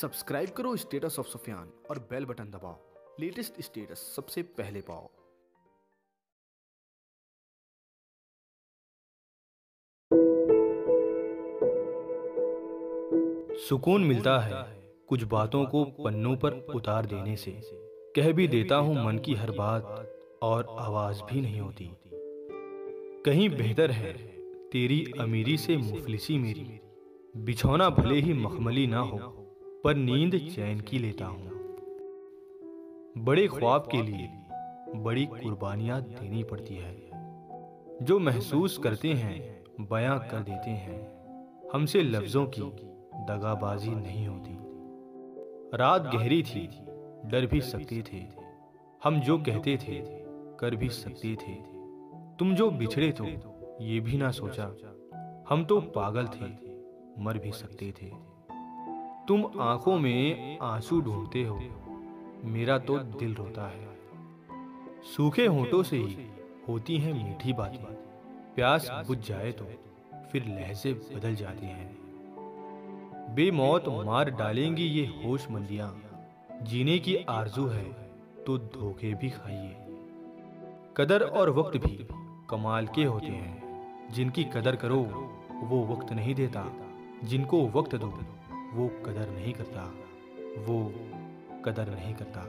Subscribe करो status of Sufiyan और bell button दबाओ। लेटेस्ट स्टेटस सबसे पहले पाओ। सुकून मिलता है कुछ बातों को पन्नों पर उतार देने से। कह भी देता हूँ मन की हर बात और आवाज़ भी नहीं होती। कहीं बेहतर है तेरी अमीरी से मुफलिसी मेरी। बिछौना भले ही मखमली ना हो। पर नींद चैन की लेता हूँ। बड़े ख्वाब के लिए बड़ी कुर्बानियाँ देनी पड़ती है। जो महसूस करते हैं बयां कर देते हैं। हमसे लफ्जों की दगाबाजी नहीं होती। रात गहरी थी डर भी सकते थे। हम जो कहते थे कर भी सकते थे। तुम जो बिछड़े तो ये भी ना सोचा। हम तो पागल थे मर भी सकते थे। तुम आँखों में आँसू ढूंढते हो। मेरा तो दिल रोता है। सूखे होठों से ही होती हैं मीठी बातें। प्यास बुझ जाए तो फिर लहजे बदल जाते हैं। बेमौत मार डालेंगी ये होश मंदियाँ जीने की आरज़ू है तो धोखे भी खाइए। कदर और वक्त भी कमाल के होते हैं। जिनकी कदर करो, वो वक्त नहीं देता। जिनको वक्त दो वो कदर नहीं करता, वो कदर नहीं करता।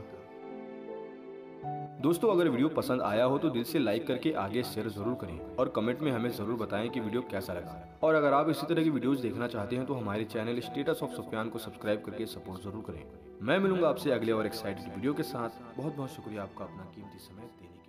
दोस्तों, अगर वीडियो पसंद आया हो तो दिल से लाइक करके आगे शेयर ज़रूर करें और कमेंट में हमें ज़रूर बताएँ कि वीडियो कैसा लगा। और अगर आप इसी तरह की वीडियोस देखना चाहते हैं तो हमारे चैनल स्टेटस ऑफ़ सुफियान को सब्सक्राइब करके सपोर्ट ज़रूर करें। मैं मिलूँगा आपसे अगले और एक्साइटेड वीडियो के साथ। बहुत बहुत शुक्रिया आपका अपना कीमती समय देने